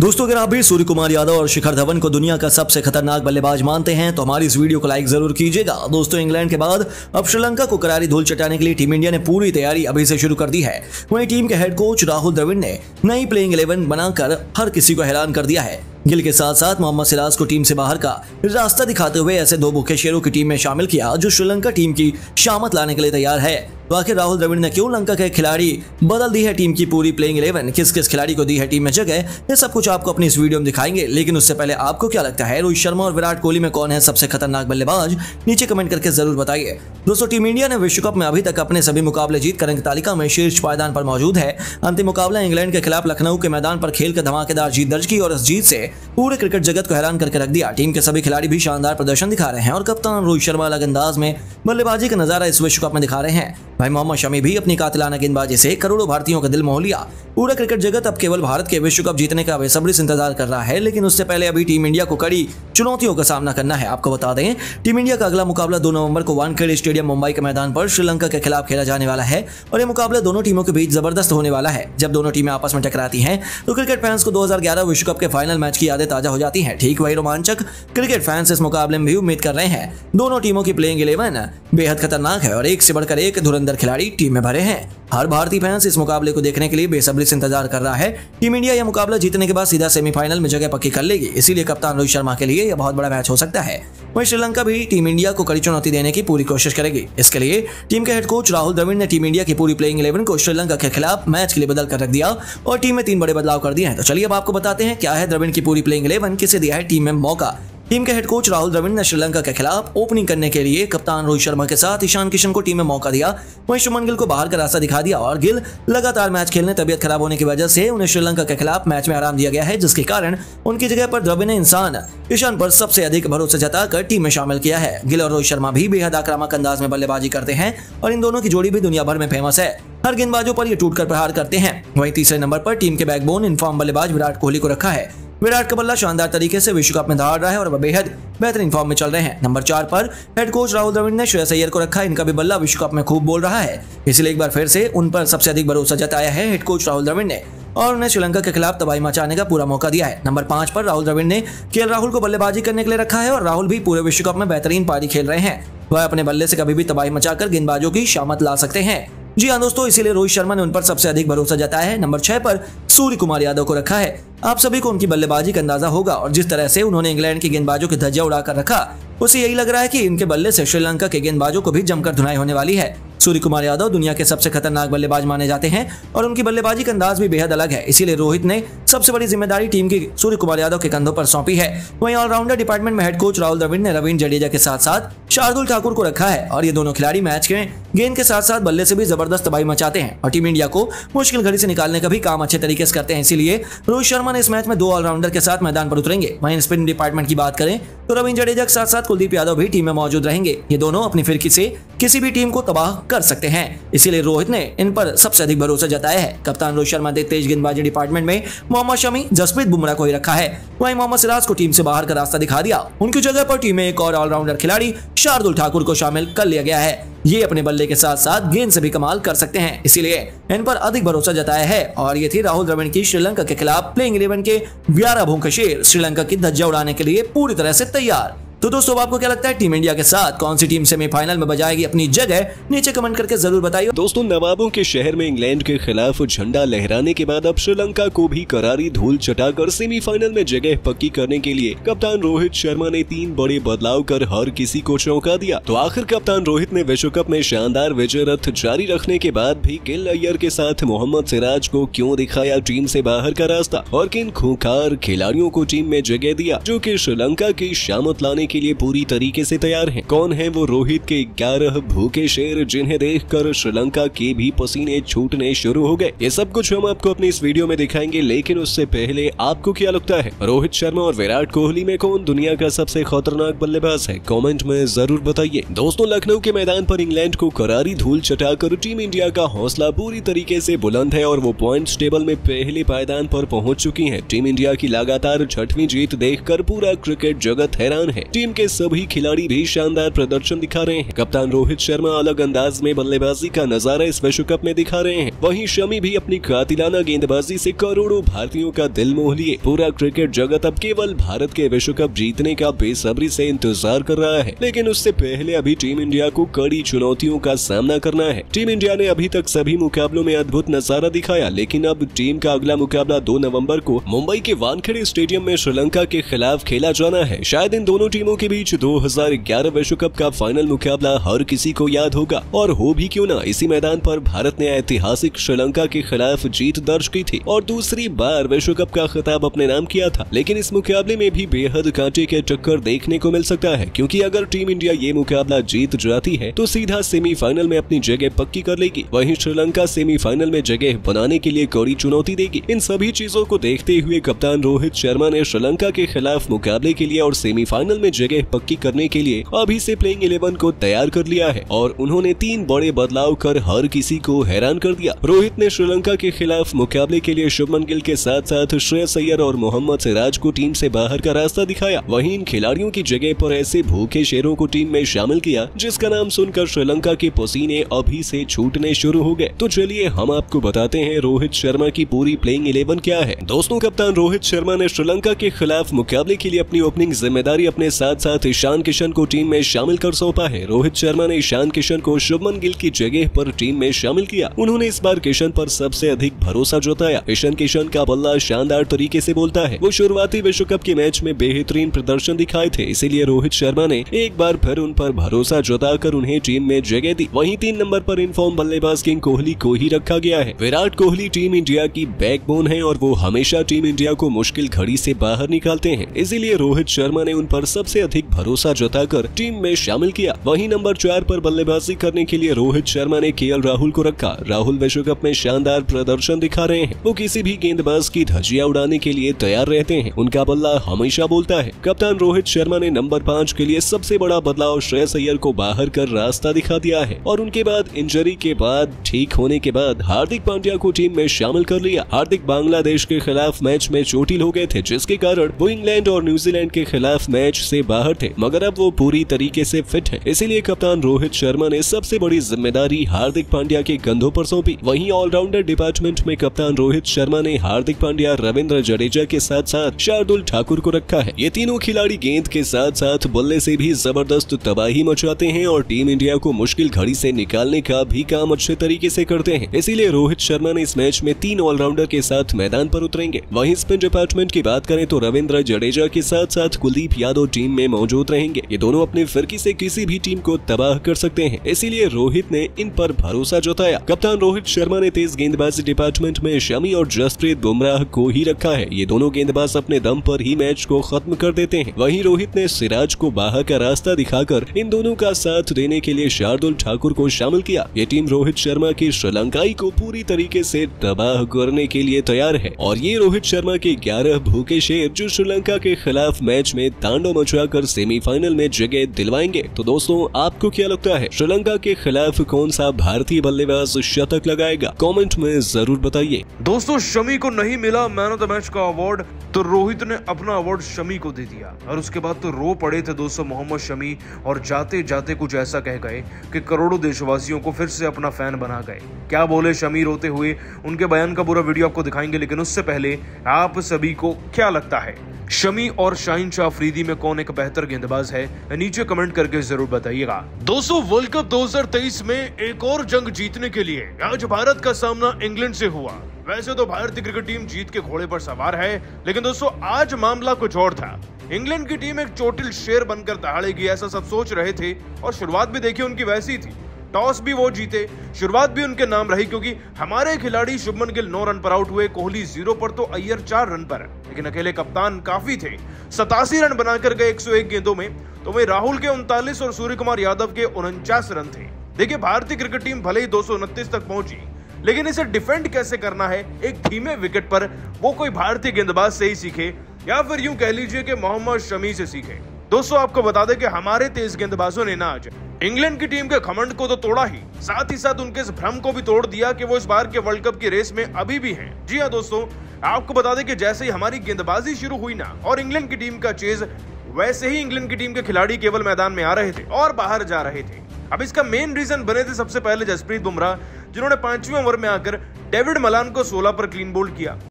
दोस्तों, अगर आप भी सूर्य कुमार यादव और शिखर धवन को दुनिया का सबसे खतरनाक बल्लेबाज मानते हैं तो हमारी इस वीडियो को लाइक ज़रूर कीजिएगा। दोस्तों, इंग्लैंड के बाद अब श्रीलंका को करारी धूल चटाने के लिए टीम इंडिया ने पूरी तैयारी अभी से शुरू कर दी है। वहीं टीम के हेड कोच राहुल द्रविड़ ने नई प्लेइंग इलेवन बनाकर हर किसी को हैरान कर दिया है। गिल के साथ साथ मोहम्मद सिराज को टीम से बाहर का रास्ता दिखाते हुए ऐसे दो भूखे शेरों की टीम में शामिल किया, जो श्रीलंका टीम की शामत लाने के लिए तैयार है। तो आखिर राहुल द्रविड़ ने क्यों लंका के खिलाड़ी बदल दी है टीम की पूरी प्लेइंग इलेवन किस किस खिलाड़ी को दी है टीम में जगह? ये सब कुछ आपको अपनी इस वीडियो में दिखाएँगे, लेकिन उससे पहले आपको क्या लगता है, रोहित शर्मा और विराट कोहली में कौन है सबसे खतरनाक बल्लेबाज? नीचे कमेंट करके ज़रूर बताइए। दोस्तों, टीम इंडिया ने विश्व कप में अभी तक अपने सभी मुकाबले जीत कर तालिका में शीर्ष पायदान पर मौजूद है। अंतिम मुकाबला इंग्लैंड के खिलाफ लखनऊ के मैदान पर खेल धमाकेदार जीत दर्ज की और इस जीत से पूरे क्रिकेट जगत को हैरान करके रख दिया। टीम के सभी खिलाड़ी भी शानदार प्रदर्शन दिखा रहे हैं और कप्तान रोहित शर्मा अलग अंदाज में बल्लेबाजी का नज़ारा इस विश्व कप में दिखा रहे हैं। भाई मोहम्मद शमी भी अपनी कातिलाना गेंदबाजी से करोड़ों भारतीयों का दिल मोह लिया। पूरा क्रिकेट जगत अब केवल भारत के विश्व कप जीतने का बेसब्री से इंतज़ार कर रहा है, लेकिन उससे पहले अभी टीम इंडिया को कड़ी चुनौतियों का सामना करना है। आपको बता दें, टीम इंडिया का अगला मुकाबला दो नवंबर को वानखेड़े स्टेडियम, मुंबई के मैदान पर श्रीलंका के खिलाफ खेला जाने वाला है और ये मुकाबला दोनों टीमों के बीच ज़बरदस्त होने वाला है। जब दोनों टीमें आपस में टकराती हैं तो क्रिकेट फैंस को 2011 विश्व कप के फाइनल मैच की यादें ताज़ा हो जाती हैं। ठीक वही रोमांचक क्रिकेट फैंस इस मुकाबले में भी उम्मीद कर रहे हैं। दोनों टीमों की प्लेइंग इलेवन बेहद खतरनाक है और एक से बढ़कर एक धुरंधर खिलाड़ी टीम में भरे हैं। हर भारतीय फैंस इस मुकाबले को देखने के लिए बेसब्री से इंतज़ार कर रहा है। टीम इंडिया यह मुकाबला जीतने के बाद सीधा सेमीफाइनल में जगह पक्की कर लेगी। इसीलिए कप्तान रोहित शर्मा के लिए यह बहुत बड़ा मैच हो सकता है। वहीं श्रीलंका भी टीम इंडिया को कड़ी चुनौती देने की पूरी कोशिश करेगी। इसके लिए टीम के हेड कोच राहुल द्रविड़ ने टीम इंडिया की पूरी प्लेइंग इलेवन को श्रीलंका के खिलाफ मैच के लिए बदल कर रख दिया और टीम में तीन बड़े बदलाव कर दिए हैं। तो चलिए अब आपको बताते हैं क्या है द्रविड़ की पूरी प्लेइंग इलेवन किसे दिया है टीम में मौका टीम के हेड कोच राहुल द्रविड़ ने श्रीलंका के खिलाफ ओपनिंग करने के लिए कप्तान रोहित शर्मा के साथ ईशान किशन को टीम में मौका दिया। वहीं शुभमन गिल को बाहर का रास्ता दिखा दिया और गिल लगातार मैच खेलने, तबियत खराब होने की वजह से उन्हें श्रीलंका के खिलाफ मैच में आराम दिया गया है, जिसके कारण उनकी जगह पर द्रविड़ ने इंसान ईशान पर सबसे अधिक भरोसा जताकर टीम में शामिल किया है। गिल और रोहित शर्मा भी बेहद आक्रामक अंदाज में बल्लेबाजी करते हैं और इन दोनों की जोड़ी भी दुनिया भर में फ़ेमस है। हर गेंदबाजों पर ये टूटकर प्रहार करते हैं। वहीं तीसरे नंबर पर टीम के बैकबोन इनफॉर्म बल्लेबाज विराट कोहली को रखा है। विराट का बल्ला शानदार तरीके से विश्व कप में धार रहा है और वह बेहद बेहतरीन फॉर्म में चल रहे हैं। नंबर चार पर हेड कोच राहुल द्रविड़ ने श्रेयस अय्यर को रखा। इनका भी बल्ला विश्व कप में खूब बोल रहा है। इसलिए एक बार फिर से उन पर सबसे अधिक भरोसा जताया है हेड कोच राहुल द्रविड़ ने और उन्हें श्रीलंका के खिलाफ तबाही मचाने का पूरा मौका दिया है। नंबर पाँच पर राहुल द्रविड़ ने के राहुल को बल्लेबाजी करने के लिए रखा है और राहुल भी पूरे विश्व कप में बेहतरीन पारी खेल रहे हैं। वह अपने बल्ले से कभी भी तबाही मचाकर गेंदबाजों की शामत ला सकते हैं। जी हाँ दोस्तों, इसीलिए रोहित शर्मा ने उन पर सबसे अधिक भरोसा जताया है। नंबर छह पर सूर्य कुमार यादव को रखा है। आप सभी को उनकी बल्लेबाजी का अंदाज़ा होगा और जिस तरह से उन्होंने इंग्लैंड के गेंदबाजों की धज्जा उड़ाकर रखा उसे यही लग रहा है कि इनके बल्ले से श्रीलंका के गेंदबाजों को भी जमकर धुनाई होने वाली है। सूर्य कुमार यादव दुनिया के सबसे खतरनाक बल्लेबाज माने जाते हैं और उनकी बल्लेबाजी का अंदाज भी बेहद अलग है। इसीलिए रोहित ने सबसे बड़ी ज़िम्मेदारी टीम की सूर्य कुमार यादव के कंधों पर सौंपी है। वहीं ऑलराउंडर डिपार्टमेंट में हेड कोच राहुल द्रविड़ ने रविंद्र जडेजा के साथ साथ शार्दुल ठाकुर को रखा है और ये दोनों खिलाड़ी मैच के गेंद के साथ साथ बल्ले से भी ज़बरदस्त तबाही मचाते हैं और टीम इंडिया को मुश्किल घड़ी से निकालने का भी काम अच्छे तरीके से करते हैं। इसीलिए रोहित शर्मा ने इस मैच में दो ऑलराउंडर के साथ मैदान पर उतरेंगे। वहीं स्पिन डिपार्टमेंट की बात करें तो रविंद्र जडेजा के साथ साथ कुलदीप यादव भी टीम में मौजूद रहेंगे। ये दोनों अपनी फिरकी से किसी भी टीम को तबाह कर सकते हैं। इसीलिए रोहित ने इन पर सबसे अधिक भरोसा जताया है। कप्तान रोहित शर्मा ने तेज गेंदबाजी डिपार्टमेंट में मोहम्मद शमी, जसप्रीत बुमराह को ही रखा है। वहीं मोहम्मद सिराज को टीम से बाहर का रास्ता दिखा दिया। उनकी जगह पर टीम में एक और ऑलराउंडर खिलाड़ी शार्दुल ठाकुर को शामिल कर लिया गया है। ये अपने बल्ले के साथ साथ गेंद से भी कमाल कर सकते हैं। इसीलिए इन पर अधिक भरोसा जताया है। और ये थी राहुल द्रविड़ की श्रीलंका के खिलाफ प्लेइंग इलेवन के ग्यारह भूखे श्रीलंका की धज्जा उड़ाने के लिए पूरी तरह से तैयार। तो दोस्तों आपको क्या लगता है, टीम इंडिया के साथ कौन सी टीम सेमीफाइनल में बजाएगी अपनी जगह? नीचे कमेंट करके ज़रूर बताइए। दोस्तों, नवाबों के शहर में इंग्लैंड के खिलाफ झंडा लहराने के बाद अब श्रीलंका को भी करारी धूल चटाकर सेमीफाइनल में जगह पक्की करने के लिए कप्तान रोहित शर्मा ने तीन बड़े बदलाव कर हर किसी को चौंका दिया। तो आखिर कप्तान रोहित ने विश्व कप में शानदार विजय रथ जारी रखने के बाद भी गिल अय्यर के साथ मोहम्मद सिराज को क्यों दिखाया टीम से बाहर का रास्ता? और किन खूंखार खिलाड़ियों को टीम में जगह दिया, जो की श्रीलंका की शामत लाने के लिए पूरी तरीके से तैयार हैं। कौन है वो रोहित के ग्यारह भूखे शेर जिन्हें देखकर श्रीलंका के भी पसीने छूटने शुरू हो गए? ये सब कुछ हम आपको अपनी इस वीडियो में दिखाएँगे, लेकिन उससे पहले आपको क्या लगता है? रोहित शर्मा और विराट कोहली में कौन दुनिया का सबसे खतरनाक बल्लेबाज है? कॉमेंट में ज़रूर बताइए। दोस्तों, लखनऊ के मैदान पर इंग्लैंड को करारी धूल चटाकर टीम इंडिया का हौसला पूरी तरीके से बुलंद है और वो पॉइंट टेबल में पहले पायदान पर पहुँच चुकी है। टीम इंडिया की लगातार छठवीं जीत देखकर पूरा क्रिकेट जगत हैरान है। टीम के सभी खिलाड़ी भी शानदार प्रदर्शन दिखा रहे हैं। कप्तान रोहित शर्मा अलग अंदाज में बल्लेबाजी का नज़ारा इस विश्व कप में दिखा रहे हैं। वहीं शमी भी अपनी कातिलाना गेंदबाजी से करोड़ों भारतीयों का दिल मोह लिए। पूरा क्रिकेट जगत अब केवल भारत के विश्व कप जीतने का बेसब्री से इंतज़ार कर रहा है। लेकिन उससे पहले अभी टीम इंडिया को कड़ी चुनौतियों का सामना करना है। टीम इंडिया ने अभी तक सभी मुकाबलों में अद्भुत नज़ारा दिखाया, लेकिन अब टीम का अगला मुकाबला दो नवंबर को मुंबई के वानखेड़े स्टेडियम में श्रीलंका के खिलाफ खेला जाना है। शायद इन दोनों टीमों के बीच 2011 विश्व कप का फाइनल मुकाबला हर किसी को याद होगा। और हो भी क्यों ना इसी मैदान पर भारत ने ऐतिहासिक श्रीलंका के खिलाफ जीत दर्ज की थी और दूसरी बार विश्व कप का खिताब अपने नाम किया था। लेकिन इस मुकाबले में भी बेहद कांटे के टक्कर देखने को मिल सकता है, क्योंकि अगर टीम इंडिया ये मुकाबला जीत जाती है तो सीधा सेमीफाइनल में अपनी जगह पक्की कर लेगी। वहीं श्रीलंका सेमीफाइनल में जगह बनाने के लिए कड़ी चुनौती देगी। इन सभी चीज़ों को देखते हुए कप्तान रोहित शर्मा ने श्रीलंका के खिलाफ मुकाबले के लिए और सेमीफाइनल में जगह पक्की करने के लिए अभी से प्लेइंग इलेवन को तैयार कर लिया है और उन्होंने तीन बड़े बदलाव कर हर किसी को हैरान कर दिया। रोहित ने श्रीलंका के खिलाफ मुकाबले के लिए शुभमन गिल के साथ साथ श्रेयस अय्यर और मोहम्मद सिराज को टीम से बाहर का रास्ता दिखाया। वहीं इन खिलाड़ियों की जगह पर ऐसे भूखे शेरों को टीम में शामिल किया, जिसका नाम सुनकर श्रीलंका के पसीने अभी से छूटने शुरू हो गए। तो चलिए हम आपको बताते हैं रोहित शर्मा की पूरी प्लेइंग इलेवन क्या है। दोस्तों, कप्तान रोहित शर्मा ने श्रीलंका के खिलाफ मुकाबले के लिए अपनी ओपनिंग ज़िम्मेदारी अपने साथ साथ ईशान किशन को टीम में शामिल कर सौंपा है। रोहित शर्मा ने ईशान किशन को शुभमन गिल की जगह पर टीम में शामिल किया। उन्होंने इस बार किशन पर सबसे अधिक भरोसा जताया। ईशान किशन का बल्ला शानदार तरीके से बोलता है। वो शुरुआती विश्व कप के मैच में बेहतरीन प्रदर्शन दिखाए थे। इसीलिए रोहित शर्मा ने एक बार फिर उन पर भरोसा जताकर उन्हें टीम में जगह दी। वहीं तीन नंबर पर इनफॉर्म बल्लेबाज किंग कोहली को ही रखा गया है। विराट कोहली टीम इंडिया की बैकबोन है और वो हमेशा टीम इंडिया को मुश्किल घड़ी से बाहर निकालते हैं। इसीलिए रोहित शर्मा ने उन पर सबसे अधिक भरोसा जताकर टीम में शामिल किया। वहीं नंबर चार पर बल्लेबाजी करने के लिए रोहित शर्मा ने के राहुल को रखा। राहुल विश्व कप में शानदार प्रदर्शन दिखा रहे हैं। वो किसी भी गेंदबाज की धजिया उड़ाने के लिए तैयार रहते हैं। उनका बल्ला हमेशा बोलता है। कप्तान रोहित शर्मा ने नंबर पाँच के लिए सबसे बड़ा बदलाव श्रेयस अय्यर को बाहर कर रास्ता दिखा दिया है और उनके बाद इंजरी के बाद, ठीक होने के बाद हार्दिक पांड्या को टीम में शामिल कर लिया। हार्दिक बांग्लादेश के खिलाफ मैच में चोटिल हो गए थे, जिसके कारण वो इंग्लैंड और न्यूजीलैंड के खिलाफ मैच से बाहर थे, मगर अब वो पूरी तरीके से फिट है। इसीलिए कप्तान रोहित शर्मा ने सबसे बड़ी ज़िम्मेदारी हार्दिक पांड्या के कंधों पर सौंपी। वहीं ऑलराउंडर डिपार्टमेंट में कप्तान रोहित शर्मा ने हार्दिक पांड्या, रविंद्र जडेजा के साथ साथ शार्दुल ठाकुर को रखा है। ये तीनों खिलाड़ी गेंद के साथ साथ बल्ले से भी ज़बरदस्त तबाही मचाते हैं और टीम इंडिया को मुश्किल घड़ी से निकालने का भी काम अच्छे तरीके से करते हैं। इसीलिए रोहित शर्मा ने इस मैच में तीन ऑलराउंडर के साथ मैदान पर उतरेंगे। वहीं स्पिन डिपार्टमेंट की बात करें तो रविंद्र जडेजा के साथ साथ कुलदीप यादव टीम में मौजूद रहेंगे। ये दोनों अपनी फिरकी से किसी भी टीम को तबाह कर सकते हैं। इसीलिए रोहित ने इन पर भरोसा जताया। कप्तान रोहित शर्मा ने तेज गेंदबाजी डिपार्टमेंट में शमी और जसप्रीत बुमराह को ही रखा है। ये दोनों गेंदबाज अपने दम पर ही मैच को खत्म कर देते हैं। वहीं रोहित ने सिराज को बाहर का रास्ता दिखाकर इन दोनों का साथ देने के लिए शार्दुल ठाकुर को शामिल किया। ये टीम रोहित शर्मा की श्रीलंकाई को पूरी तरीके से तबाह करने के लिए तैयार है। और ये रोहित शर्मा के 11 भूखे शेर जो श्रीलंका के खिलाफ मैच में तांडो तांडव मचाकर सेमीफाइनल में जगह दिलवाएँगे। तो दोस्तों, आपको क्या लगता है, श्रीलंका के खिलाफ कौन सा भारतीय बल्लेबाज शतक लगाएगा? कमेंट में ज़रूर बताइए। दोस्तों, शमी को नहीं मिला मैन ऑफ़ द मैच का अवार्ड तो रोहित ने अपना अवार्ड शमी को दे दिया। और उसके बाद तो रो पड़े थे दोस्तों मोहम्मद शमी, और जाते जाते कुछ ऐसा कह गए कि करोड़ों देशवासियों को फिर से अपना फ़ैन बना गए। क्या बोले शमी रोते हुए? उनके बयान का पूरा वीडियो आपको दिखाएँगे, लेकिन उससे पहले आप सभी को क्या लगता है? शमी और शाहिन शाह अफरीदी में कौन एक बेहतर गेंदबाज है, नीचे कमेंट करके ज़रूर बताइएगा। दोस्तों वर्ल्ड कप 2023 में एक और जंग जीतने के लिए आज भारत का सामना इंग्लैंड से हुआ। वैसे तो भारतीय क्रिकेट टीम जीत के घोड़े पर सवार है, लेकिन दोस्तों, आज मामला कुछ और था। इंग्लैंड की टीम एक चोटिल शेर बनकर दहाड़ेगी, ऐसा सब सोच रहे थे, और शुरुआत भी देखिए उनकी वैसी थी। टॉस भी वो जीते, शुरुआत भी उनके नाम रही क्योंकि हमारे खिलाड़ी शुभमन गिल नौ रन पर आउट हुए, कोहली ज़ीरो पर तो अय्यर चार रन पर। लेकिन अकेले कप्तान काफ़ी थे। सतासी रन बनाकर गए 101 गेंदों में तो वही राहुल के उनतालीस और सूर्य कुमार यादव के उनचास रन थे। देखिए, भारतीय क्रिकेट टीम भले ही दो सौ उनतीस तक पहुँची, लेकिन इसे डिफेंड कैसे करना है एक धीमे विकेट पर, वो कोई भारतीय गेंदबाज से ही सीखे, या फिर यूँ कह लीजिए कि मोहम्मद शमी से सीखे। दोस्तों, आपको बता दें कि हमारे तेज गेंदबाजों ने ना आज इंग्लैंड की टीम के खमंड को तो तोड़ा ही, साथ ही साथ उनके इस भ्रम को भी तोड़ दिया कि वो इस बार के वर्ल्ड कप की रेस में अभी भी हैं। जी हाँ दोस्तों, आपको बता दें कि जैसे ही हमारी गेंदबाजी शुरू हुई ना, और इंग्लैंड की टीम का चेज, वैसे ही इंग्लैंड की टीम के खिलाड़ी केवल मैदान में आ रहे थे और बाहर जा रहे थे। अब इसका मेन रीजन बने थे सबसे पहले जसप्रीत बुमराह, जिन्होंने पाँचवें ओवर में आकर डेविड मलान को 16 पर क्लीन बोल्ड किया।